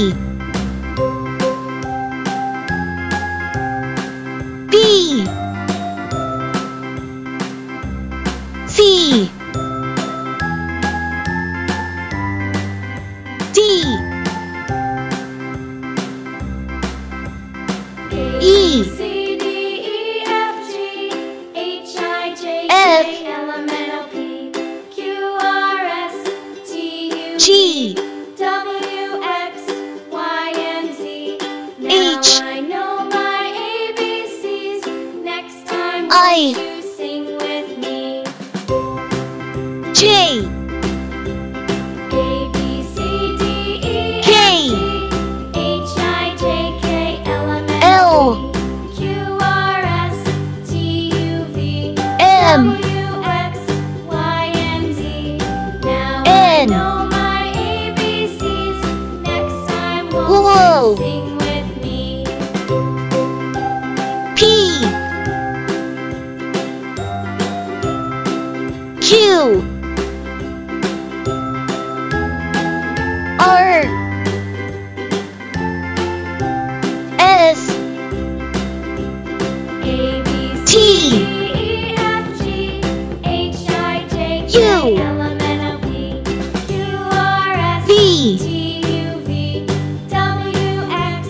B B C. D E. C D E F. G. H I J K L M N O P Q R S T U G. I. sing with me? J A B C D E K. F G H I J K L M N L. O P Q R S T U V M W X Y and Z. Now N. I know my ABCs. Next time won't Whoa. you sing with me? P Q R S A B T. C D E F G H I J K U. L M N O P Q R S V. T U V W X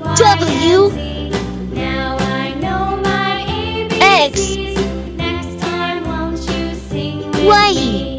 Y W. and Z. Now I know my X. ABCs. Next way.